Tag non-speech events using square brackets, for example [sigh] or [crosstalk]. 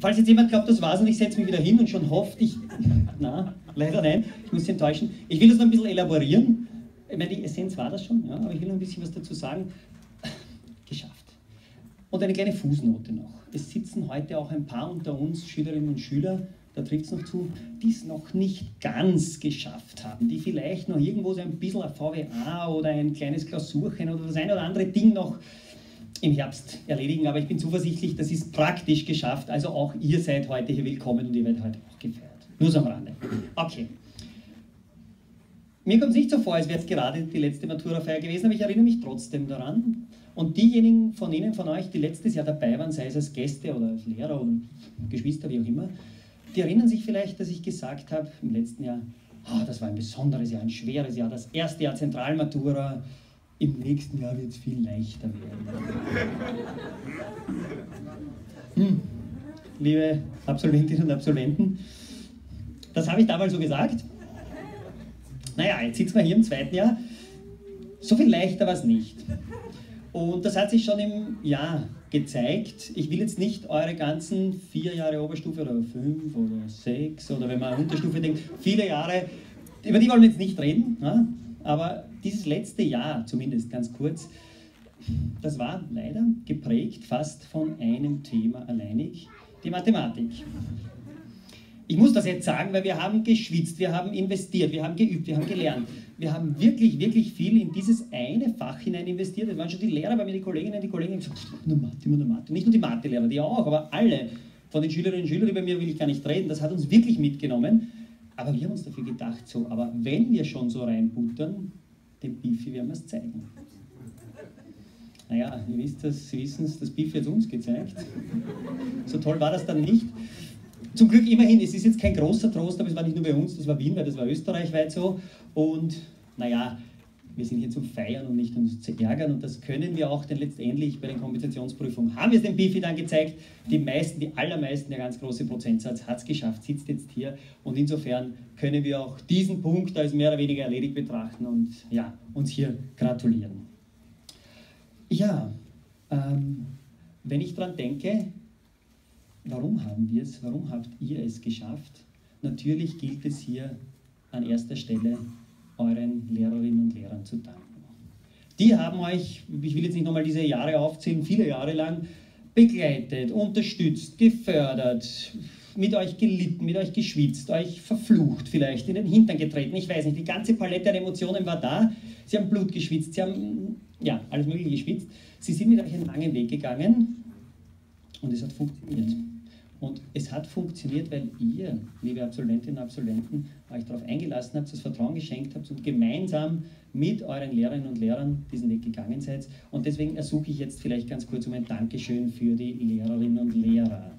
Falls jetzt jemand glaubt, das war's und ich setze mich wieder hin und schon hofft, ich. [laughs] Na, leider nein, ich muss Sie enttäuschen. Ich will das noch ein bisschen elaborieren. Ich meine, die Essenz war das schon, ja, aber ich will noch ein bisschen was dazu sagen. [laughs] Geschafft. Und eine kleine Fußnote noch. Es sitzen heute auch ein paar unter uns Schülerinnen und Schüler, da trifft es noch zu, die es noch nicht ganz geschafft haben, die vielleicht noch irgendwo so ein bisschen ein VWA oder ein kleines Klausurchen oder das eine oder andere Ding noch im Herbst erledigen, aber ich bin zuversichtlich, das ist praktisch geschafft. Also auch ihr seid heute hier willkommen und ihr werdet heute auch gefeiert. Nur so am Rande. Okay. Mir kommt es nicht so vor, als wäre es gerade die letzte Maturafeier gewesen, aber ich erinnere mich trotzdem daran. Und diejenigen von Ihnen, von euch, die letztes Jahr dabei waren, sei es als Gäste oder als Lehrer oder Geschwister, wie auch immer, die erinnern sich vielleicht, dass ich gesagt habe im letzten Jahr, oh, das war ein besonderes Jahr, ein schweres Jahr, das erste Jahr Zentralmatura, im nächsten Jahr wird es viel leichter werden. Hm. Liebe Absolventinnen und Absolventen, das habe ich damals so gesagt. Naja, jetzt sitzen wir hier im zweiten Jahr. So viel leichter war es nicht. Und das hat sich schon im Jahr gezeigt. Ich will jetzt nicht eure ganzen vier Jahre Oberstufe oder fünf oder sechs oder wenn man Unterstufe denkt, viele Jahre, über die wollen wir jetzt nicht reden. Ja? Aber dieses letzte Jahr, zumindest ganz kurz, das war leider geprägt fast von einem Thema alleinig, die Mathematik. Ich muss das jetzt sagen, weil wir haben geschwitzt, wir haben investiert, wir haben geübt, wir haben gelernt. Wir haben wirklich, wirklich viel in dieses eine Fach hinein investiert. Das waren schon die Lehrer bei mir, die Kolleginnen, die Kollegen, die gesagt nur Mathe, nur Mathe. Nicht nur die Mathelehrer, die auch, aber alle von den Schülerinnen und Schülern, die bei mir will ich gar nicht reden, das hat uns wirklich mitgenommen. Aber wir haben uns dafür gedacht, so, aber wenn wir schon so reinbuttern, dem Bifi werden wir es zeigen. Naja, ihr wisst das, Sie wissen es, das Bifi hat uns gezeigt. So toll war das dann nicht. Zum Glück immerhin, es ist jetzt kein großer Trost, aber es war nicht nur bei uns, das war Wien, weil das war österreichweit so. Und naja, wir sind hier zum Feiern und nicht uns zu ärgern und das können wir auch, denn letztendlich bei den Kompensationsprüfungen haben wir es dem Bifi dann gezeigt. Die meisten, die allermeisten, der ganz große Prozentsatz hat es geschafft, sitzt jetzt hier und insofern können wir auch diesen Punkt als mehr oder weniger erledigt betrachten und ja, uns hier gratulieren. Ja, ähm, wenn ich daran denke, warum haben wir es, warum habt ihr es geschafft? Natürlich gilt es hier an erster Stelle euren Lehrerinnen und Lehrern zu danken. Die haben euch, ich will jetzt nicht nochmal diese Jahre aufzählen, viele Jahre lang begleitet, unterstützt, gefördert, mit euch gelitten, mit euch geschwitzt, euch verflucht vielleicht, in den Hintern getreten, ich weiß nicht, die ganze Palette an Emotionen war da. Sie haben Blut geschwitzt, sie haben ja, alles mögliche geschwitzt. Sie sind mit euch einen langen Weg gegangen und es hat funktioniert. Und es hat funktioniert, weil ihr, liebe Absolventinnen und Absolventen, euch darauf eingelassen habt, das Vertrauen geschenkt habt und gemeinsam mit euren Lehrerinnen und Lehrern diesen Weg gegangen seid. Und deswegen ersuche ich jetzt vielleicht ganz kurz um ein Dankeschön für die Lehrerinnen und Lehrer.